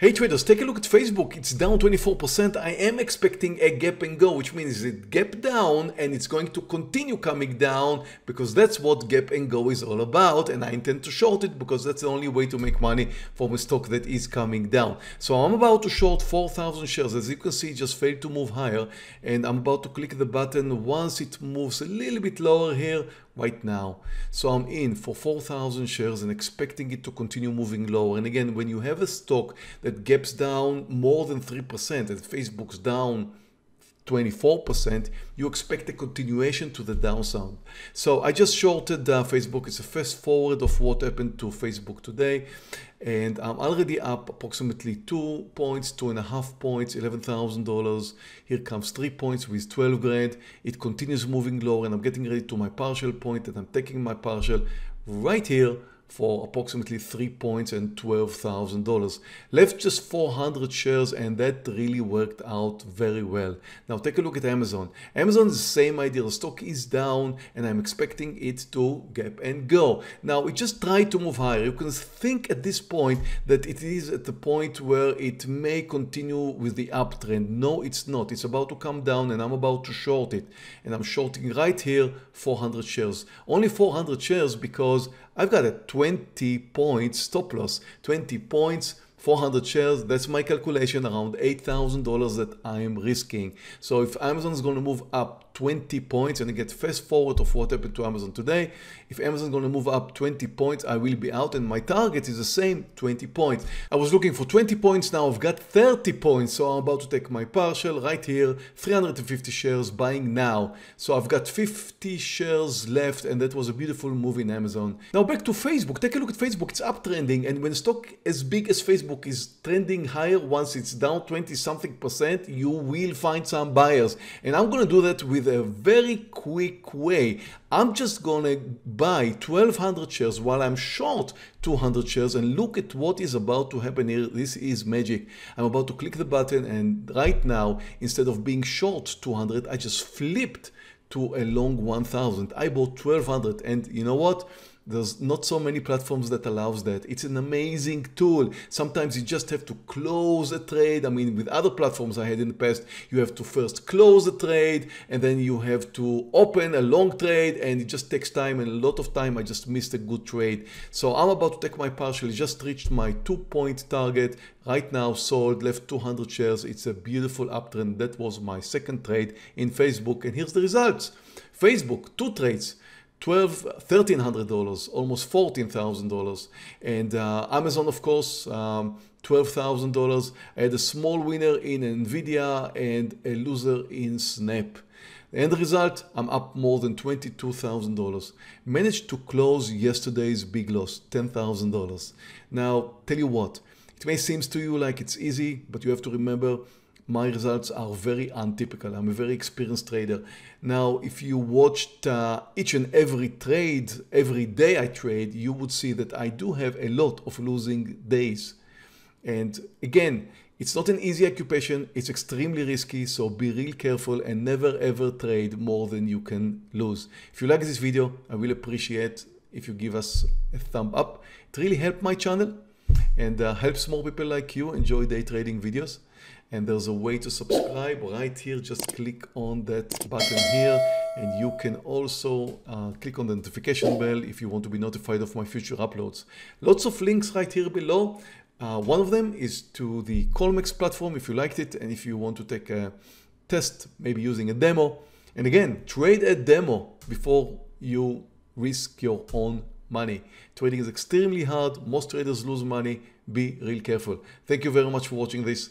Hey traders, take a look at Facebook. It's down 24%. I am expecting a gap and go, which means it gap down and it's going to continue coming down because that's what gap and go is all about. And I intend to short it because that's the only way to make money from a stock that is coming down. So I'm about to short 4,000 shares. As you can see, just failed to move higher. And I'm about to click the button once it moves a little bit lower here right now. So I'm in for 4,000 shares and expecting it to continue moving lower. And again, when you have a stock that gaps down more than 3% and Facebook's down 24%, you expect a continuation to the downside. So I just shorted uh, Facebook. It's a fast forward of what happened to Facebook today. And I'm already up approximately two points, two and a half points, $11,000. Here comes three points with 12 grand. It continues moving lower and I'm getting ready to my partial point and I'm taking my partial right here for approximately three points and $12,000. Left just 400 shares and that really worked out very well. Now take a look at Amazon. Amazon is the same idea. The stock is down and I'm expecting it to gap and go. Now it just tried to move higher. You can think at this point that it is at the point where it may continue with the uptrend. No, it's not. It's about to come down and I'm about to short it. And I'm shorting right here 400 shares. Only 400 shares because I've got a 20 points stop loss, 20 points 400 shares, that's my calculation, around $8,000 that I'm risking. So if Amazon is going to move up 20 points and get fast forward of what happened to Amazon today, if Amazon is going to move up 20 points, I will be out and my target is the same 20 points. I was looking for 20 points, now I've got 30 points. So I'm about to take my partial right here, 350 shares buying now. So I've got 50 shares left and that was a beautiful move in Amazon. Now back to Facebook, take a look at Facebook, it's uptrending and when stock as big as Facebook Facebook is trending higher once it's down 20 something percent, you will find some buyers. And I'm to do that with a very quick way. I'm just to buy 1200 shares while I'm short 200 shares and look at what is about to happen here. This is magic. I'm about to click the button and right now, instead of being short 200, I just flipped to a long 1000. I bought 1200 and you know what? There's not so many platforms that allows that. It's an amazing tool. Sometimes you just have to close a trade. I mean, with other platforms I had in the past, you have to first close a trade and then you have to open a long trade and it just takes time and a lot of time I just missed a good trade. So I'm about to take my partial, just reached my two point target. Right now sold, left 200 shares. It's a beautiful uptrend. That was my second trade in Facebook and here's the results. Facebook, two trades, twelve, thirteen hundred dollars, almost fourteen thousand dollars, and uh, Amazon, of course, um, twelve thousand dollars. I had a small winner in Nvidia and a loser in Snap. The end result, I'm up more than $22,000. Managed to close yesterday's big loss, $10,000. Now, tell you what, it may seem to you like it's easy, but you have to remember my results are very untypical. I'm a very experienced trader. Now, if you watched uh, each and every trade, every day I trade, you would see that I do have a lot of losing days. And again, it's not an easy occupation. It's extremely risky. So be real careful and never ever trade more than you can lose. If you like this video, I will appreciate if you give us a thumb up. It really helps my channel and uh, helps more people like you enjoy day trading videos and there's a way to subscribe right here. Just click on that button here. And you can also uh, click on the notification bell if you want to be notified of my future uploads. Lots of links right here below. Uh, one of them is to the Colmex platform if you liked it and if you want to take a test maybe using a demo. And again trade a demo before you risk your own money. Trading is extremely hard. Most traders lose money. Be real careful. Thank you very much for watching this